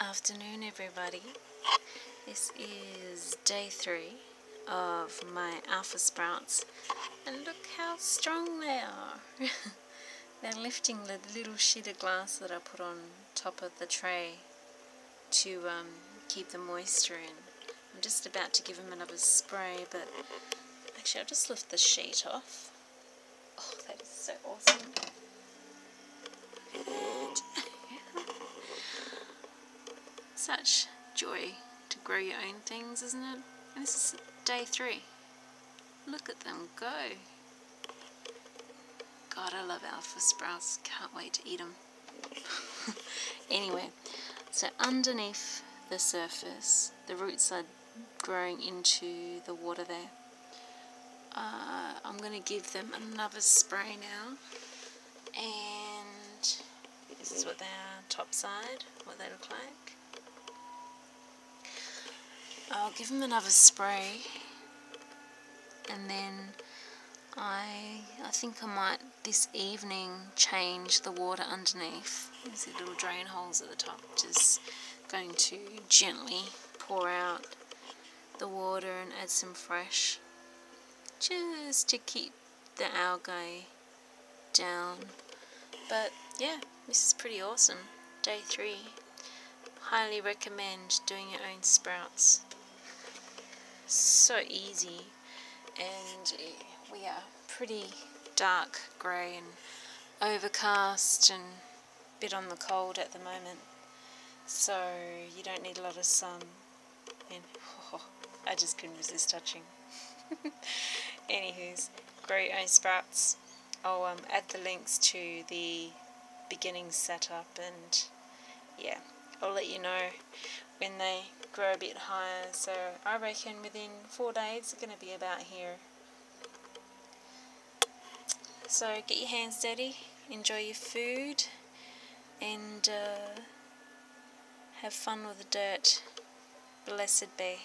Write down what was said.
Afternoon, everybody. This is day three of my alfa sprouts, and look how strong they are. They're lifting the little sheet of glass that I put on top of the tray to um, keep the moisture in. I'm just about to give them another spray, but actually, I'll just lift the sheet off. Oh, that is so awesome. Such joy to grow your own things, isn't it? And this is day three. Look at them go. God, I love alfa sprouts. Can't wait to eat them. anyway, so underneath the surface, the roots are growing into the water there. Uh, I'm going to give them another spray now. And this is what they are top side, what they look like. I'll give them another spray and then I I think I might this evening change the water underneath. You see little drain holes at the top, just going to gently pour out the water and add some fresh just to keep the algae down. But yeah, this is pretty awesome. Day three. Highly recommend doing your own sprouts so easy. And we are pretty dark grey and overcast and a bit on the cold at the moment. So you don't need a lot of sun. And oh, I just couldn't resist touching. Anywho's grow your own sprouts. I'll um, add the links to the beginning setup and yeah I'll let you know when they grow a bit higher. So I reckon within four days it's going to be about here. So get your hands dirty enjoy your food and uh, have fun with the dirt. Blessed be